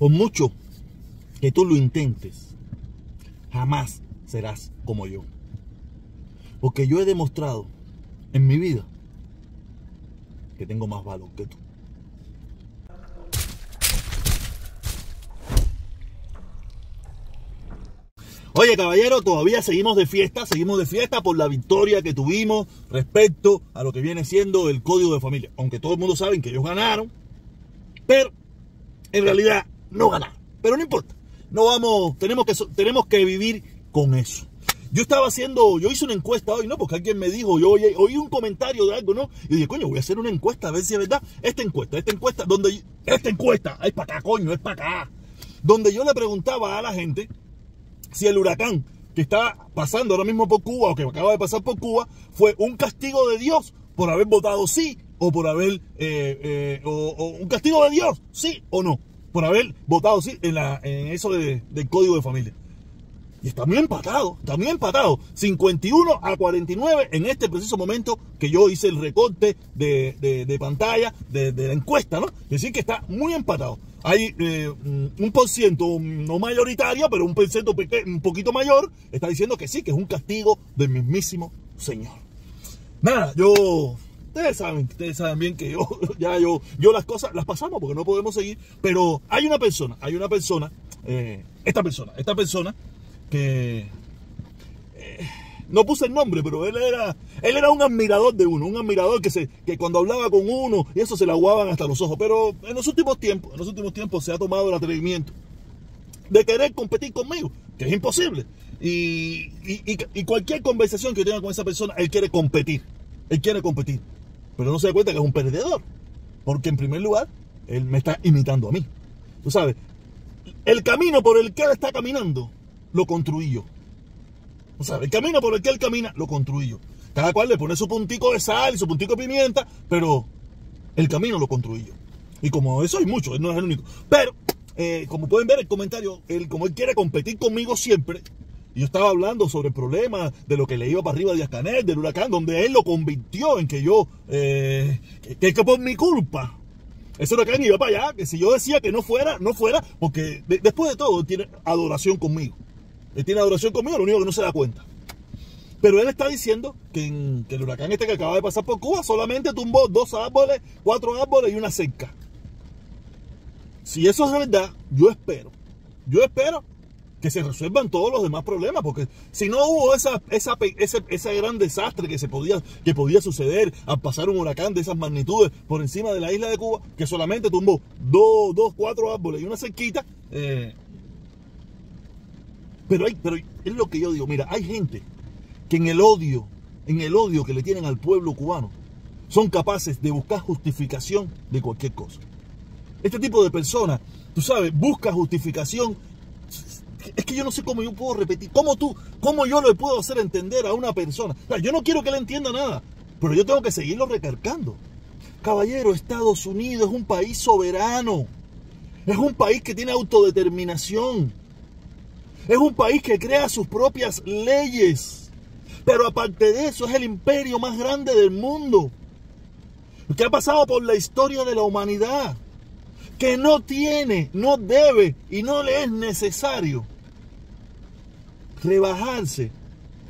Por mucho que tú lo intentes, jamás serás como yo. Porque yo he demostrado en mi vida que tengo más valor que tú. Oye, caballero, todavía seguimos de fiesta, seguimos de fiesta por la victoria que tuvimos respecto a lo que viene siendo el código de familia. Aunque todo el mundo sabe que ellos ganaron, pero en realidad no ganaron. Pero no importa. No vamos, tenemos que, tenemos que vivir con eso. Yo estaba haciendo, yo hice una encuesta hoy, ¿no? Porque alguien me dijo, yo oí, un comentario de algo, ¿no? Y dije, coño, voy a hacer una encuesta a ver si es verdad. Esta encuesta, esta encuesta, donde, esta encuesta, es para acá, coño, es para acá. Donde yo le preguntaba a la gente si el huracán que está pasando ahora mismo por Cuba o que acaba de pasar por Cuba fue un castigo de Dios por haber votado sí o por haber, eh, eh, o, un castigo de Dios, sí o no, por haber votado sí en, la, en eso del código de familia. Y está muy empatado, está muy empatado. 51 a 49 en este preciso momento que yo hice el recorte de, pantalla de, la encuesta, ¿no? Es decir, que está muy empatado. Hay eh, un por ciento no mayoritario, pero un por ciento un poquito mayor, está diciendo que sí, que es un castigo del mismísimo Señor. Nada, yo Ustedes saben, ustedes saben bien que yo, ya yo, yo las cosas las pasamos porque no podemos seguir. Pero hay una persona, hay una persona, eh, esta persona, esta persona que eh, no puse el nombre, pero él era, él era un admirador de uno, un admirador que, se, que cuando hablaba con uno y eso se le aguaban hasta los ojos. Pero en los últimos tiempos, en los últimos tiempos se ha tomado el atrevimiento de querer competir conmigo, que es imposible. Y, y, cualquier conversación que yo tenga con esa persona, él quiere competir. Él quiere competir. Pero no se da cuenta que es un perdedor. Porque en primer lugar, él me está imitando a mí. Tú sabes, el camino por el que él está caminando lo construí yo. O sea, el camino por el que él camina, lo construí yo. Cada cual le pone su puntico de sal y su puntico de pimienta, pero el camino lo construí yo. Y como eso hay mucho, él no es el único. Pero, eh, como pueden ver el comentario, él, como él quiere competir conmigo siempre, yo estaba hablando sobre el problema de lo que le iba para arriba de Ascanel, del huracán, donde él lo convirtió en que yo, eh, que, que por mi culpa, ese huracán iba para allá, que si yo decía que no fuera, no fuera, porque después de todo tiene adoración conmigo. Él tiene adoración conmigo, lo único que no se da cuenta. Pero él está diciendo que, el huracán este que acaba de pasar por Cuba solamente tumbó dos árboles, cuatro árboles y una cerca. Si eso es verdad, yo espero, yo espero que se resuelvan todos los demás problemas, porque si no hubo esa, esa, ese, gran desastre que, se podía, que podía suceder al pasar un huracán de esas magnitudes por encima de la isla de Cuba, que solamente tumbó dos, dos cuatro árboles y una cerquita, eh, pero, hay, pero es lo que yo digo, mira, hay gente que en el odio, en el odio que le tienen al pueblo cubano, son capaces de buscar justificación de cualquier cosa. Este tipo de personas, tú sabes, busca justificación. Es que yo no sé cómo yo puedo repetir, cómo tú, cómo yo le puedo hacer entender a una persona. yo no quiero que él entienda nada, pero yo tengo que seguirlo recargando. Caballero, Estados Unidos es un país soberano. Es un país que tiene autodeterminación. Es un país que crea sus propias leyes. Pero aparte de eso, es el imperio más grande del mundo. Que ha pasado por la historia de la humanidad. Que no tiene, no debe y no le es necesario rebajarse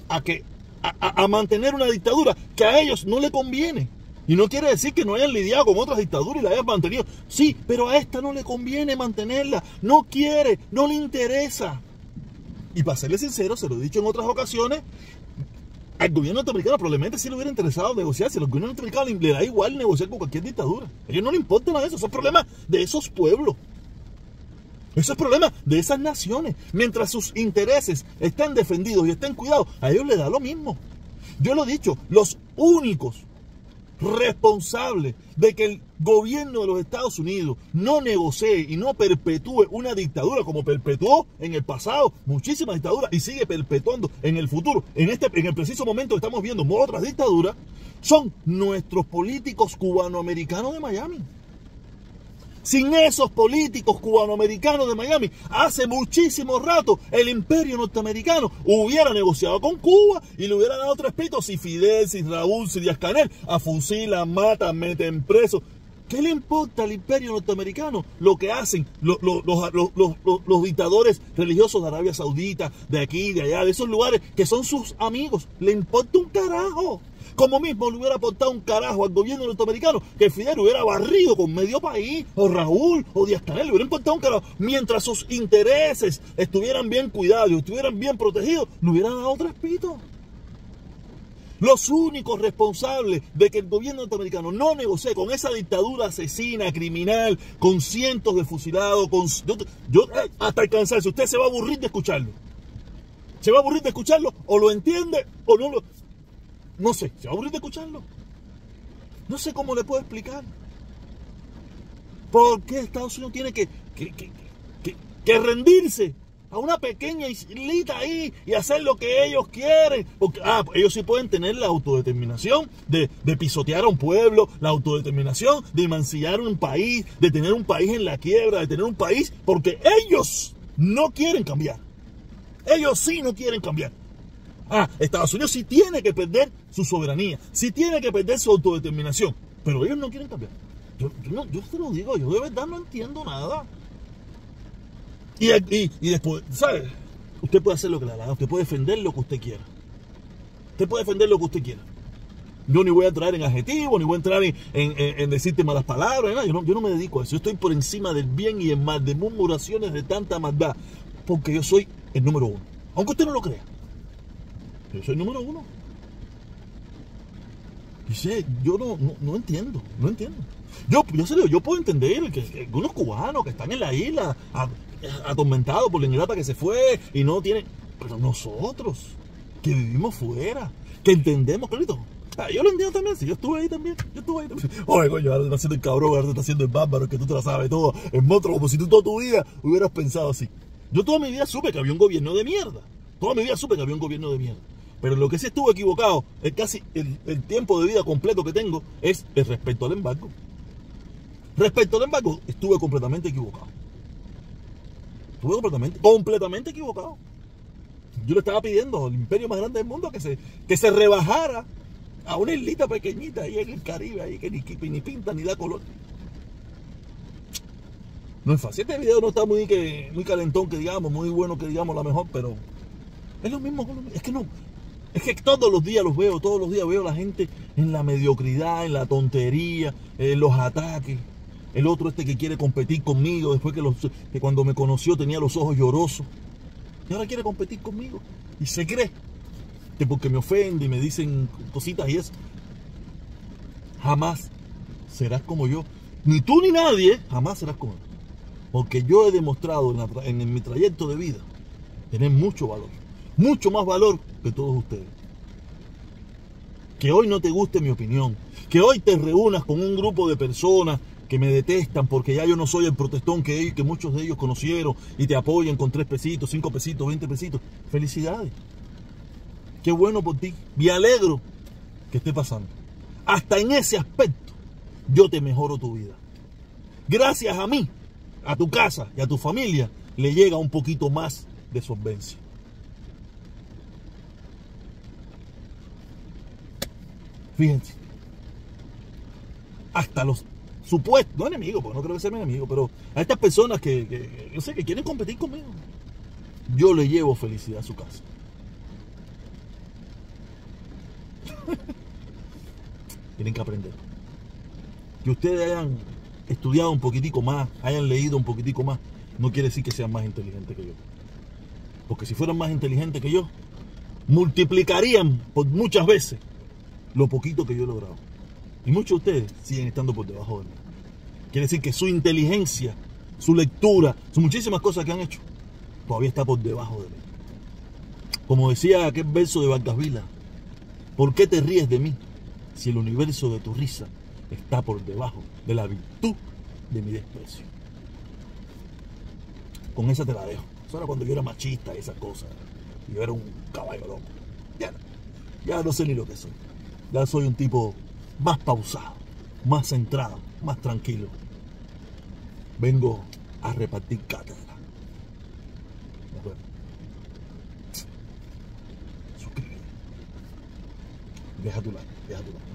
a, que, a, mantener una dictadura que a ellos no le conviene. Y no quiere decir que no hayan lidiado con otras dictaduras y la hayan mantenido. Sí, pero a esta no le conviene mantenerla. No quiere, no le interesa. Y para serle sincero, se lo he dicho en otras ocasiones, al gobierno norteamericano probablemente sí le hubiera interesado negociar. Si al gobierno norteamericano le da igual negociar con cualquier dictadura. A ellos no le importa nada de eso. Son problemas de esos pueblos. Esos problemas de esas naciones. Mientras sus intereses estén defendidos y estén cuidados, a ellos les da lo mismo. Yo lo he dicho, los únicos responsable de que el gobierno de los Estados Unidos no negocie y no perpetúe una dictadura como perpetuó en el pasado muchísimas dictaduras y sigue perpetuando en el futuro. En, este, en el preciso momento estamos viendo otras dictaduras, son nuestros políticos cubanoamericanos de Miami. Sin esos políticos cubanoamericanos de Miami, hace muchísimo rato el imperio norteamericano hubiera negociado con Cuba y le hubiera dado tres pitos si Fidel, si Raúl, si Díaz Canel a fusilan, matan, meten presos. ¿Qué le importa al imperio norteamericano lo que hacen los, los, dictadores religiosos de Arabia Saudita, de aquí, de allá, de esos lugares que son sus amigos? Le importa un carajo. Como mismo le hubiera aportado un carajo al gobierno norteamericano que Fidel hubiera barrido con medio país, o Raúl, o Díaz Canel, le hubiera importado un carajo. Mientras sus intereses estuvieran bien cuidados, estuvieran bien protegidos, le hubieran dado tres pitos. Los únicos responsables de que el gobierno norteamericano no negocie con esa dictadura asesina, criminal, con cientos de fusilados, con, yo, hasta alcanzarse, usted se va a aburrir de escucharlo. Se va a aburrir de escucharlo, o lo entiende, o no lo... No sé, se va a aburrir de escucharlo. No sé cómo le puedo explicar. ¿Por qué Estados Unidos tiene que, que rendirse a una pequeña islita ahí y hacer lo que ellos quieren. Porque ah, ellos sí pueden tener la autodeterminación de, pisotear a un pueblo, la autodeterminación de mancillar un país, de tener un país en la quiebra, de tener un país, porque ellos no quieren cambiar. Ellos sí no quieren cambiar. Ah, Estados Unidos sí tiene que perder su soberanía, sí tiene que perder su autodeterminación, pero ellos no quieren cambiar. Yo, yo, yo te lo digo, yo de verdad no entiendo nada. Y, después, ¿sabes? Usted puede hacer lo que le haga, usted puede defender lo que usted quiera. Usted puede defender lo que usted quiera. Yo ni voy a entrar en adjetivos, ni voy a entrar en, decirte malas palabras. Yo, no, yo no me dedico a eso. Yo estoy por encima del bien y el mal, de murmuraciones de tanta maldad, porque yo soy el número uno. Aunque usted no lo crea. Yo soy el número uno. Dice, yo no, no, entiendo, no entiendo. Yo, yo, yo puedo entender que, que, algunos cubanos que están en la isla atormentado por la ingrata que se fue y no tiene Pero nosotros, que vivimos fuera, que entendemos, clarito. Ah, yo lo entiendo también, si yo estuve ahí también, yo estuve ahí también. Oye, coño, ahora te estás haciendo el cabrón, ahora te estás haciendo el bárbaro, que tú te la sabes todo, en monstruo, como si tú toda tu vida hubieras pensado así. Yo toda mi vida supe que había un gobierno de mierda. Toda mi vida supe que había un gobierno de mierda. Pero lo que sí estuve equivocado, es casi el, el tiempo de vida completo que tengo, es el respecto al embargo. Respecto al embargo, estuve completamente equivocado. Estuve completamente, completamente equivocado. Yo le estaba pidiendo al imperio más grande del mundo que se, que se rebajara a una islita pequeñita ahí en el Caribe, ahí que ni, ni pinta ni da color. No es fácil. Este video no está muy, que, muy calentón, que digamos, muy bueno, que digamos, la mejor, pero es lo mismo. Es que no. Es que todos los días los veo, todos los días veo a la gente en la mediocridad, en la tontería, en los ataques. El otro este que quiere competir conmigo después que, que cuando me conoció tenía los ojos llorosos. Y ahora quiere competir conmigo. Y se cree que porque me ofende y me dicen cositas y eso. Jamás serás como yo. Ni tú ni nadie, jamás serás como yo. Porque yo he demostrado en mi trayecto de vida tener mucho valor. Mucho más valor que todos ustedes. Que hoy no te guste mi opinión. Que hoy te reúnas con un grupo de personas que me detestan porque ya yo no soy el protestón que, que muchos de ellos conocieron y te apoyan con tres pesitos, cinco pesitos, veinte pesitos. Felicidades. Qué bueno por ti. Me alegro que esté pasando. Hasta en ese aspecto yo te mejoro tu vida. Gracias a mí, a tu casa y a tu familia le llega un poquito más de solvencia. Fíjense, hasta los supuesto, no enemigo, porque no creo que sea mi enemigo, pero a estas personas que, yo sé, que quieren competir conmigo, yo le llevo felicidad a su casa. Tienen que aprender. Que ustedes hayan estudiado un poquitico más, hayan leído un poquitico más, no quiere decir que sean más inteligentes que yo. Porque si fueran más inteligentes que yo, multiplicarían por muchas veces lo poquito que yo he logrado. Y muchos de ustedes siguen estando por debajo de mí. Quiere decir que su inteligencia, su lectura, sus muchísimas cosas que han hecho, todavía está por debajo de mí. Como decía aquel verso de Vargas Vila, ¿por qué te ríes de mí si el universo de tu risa está por debajo de la virtud de mi desprecio? Con esa te la dejo. Eso era cuando yo era machista y esas cosas. Yo era un caballo loco. Ya, ya no sé ni lo que soy. Ya soy un tipo más pausado, más centrado, más tranquilo. Vengo a repartir cátedra. Suscríbete. Deja tu like, deja tu like,